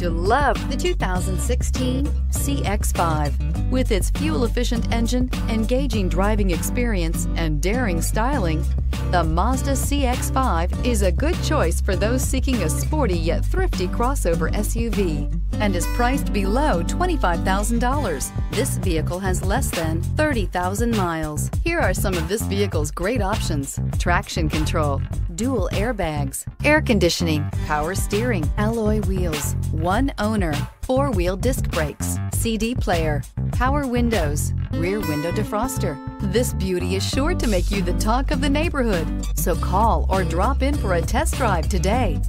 to love the 2016 CX-5. With its fuel-efficient engine, engaging driving experience, and daring styling, the Mazda CX-5 is a good choice for those seeking a sporty yet thrifty crossover SUV and is priced below $25,000. This vehicle has less than 30,000 miles. Here are some of this vehicle's great options. Traction control, dual airbags, air conditioning, power steering, alloy wheels, one owner, four-wheel disc brakes, CD player, power windows, rear window defroster. This beauty is sure to make you the talk of the neighborhood. So call or drop in for a test drive today.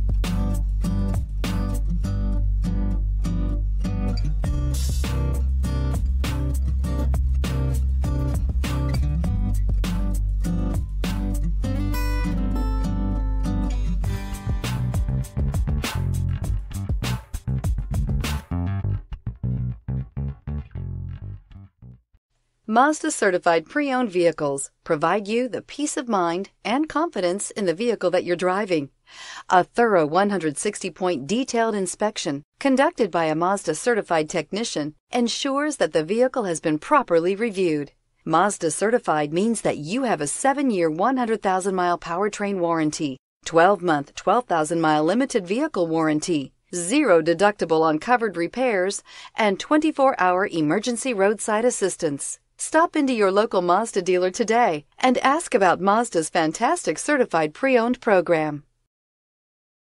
Mazda certified pre-owned vehicles provide you the peace of mind and confidence in the vehicle that you're driving. A thorough 160-point detailed inspection conducted by a Mazda certified technician ensures that the vehicle has been properly reviewed. Mazda certified means that you have a 7-year 100,000-mile powertrain warranty, 12-month 12,000-mile limited vehicle warranty, zero deductible on covered repairs, and 24-hour emergency roadside assistance. Stop into your local Mazda dealer today and ask about Mazda's fantastic certified pre-owned program.